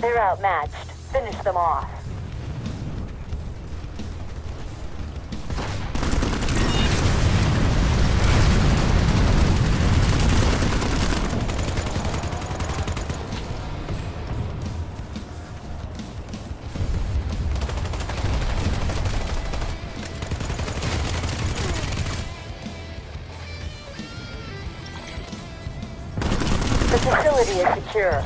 They're outmatched. Finish them off. The facility is secure.